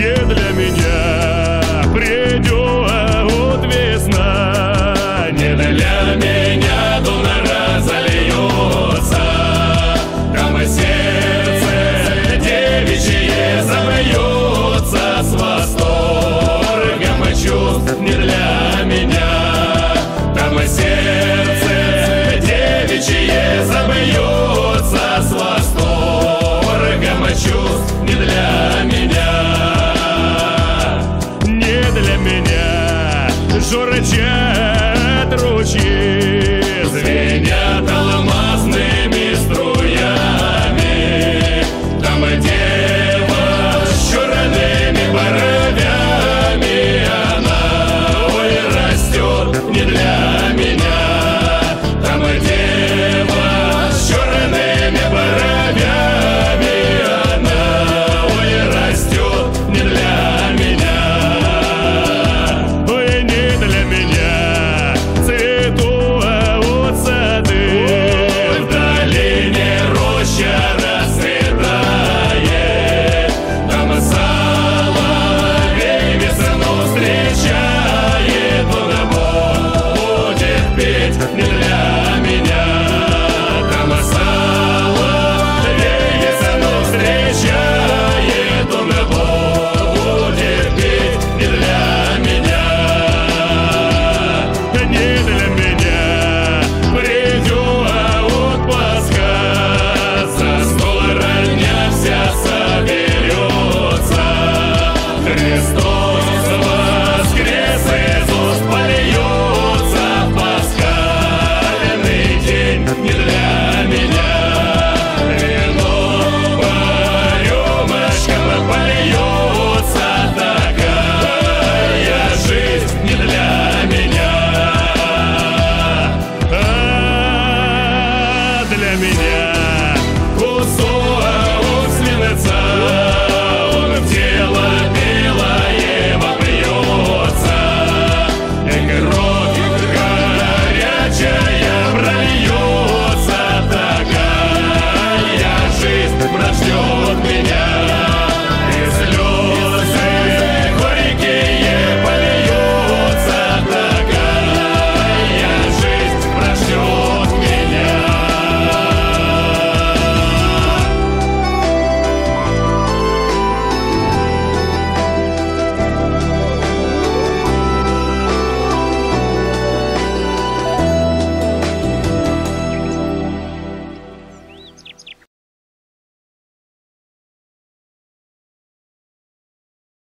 не для меня. Придет весна. Не для меня Дунара зальется Там и сердце девичье Забьется с восторгом и чувств Не для меня. Там и сердце девичье Забьется с восторгом и чувств Не для журчит ручей. Для меня кусок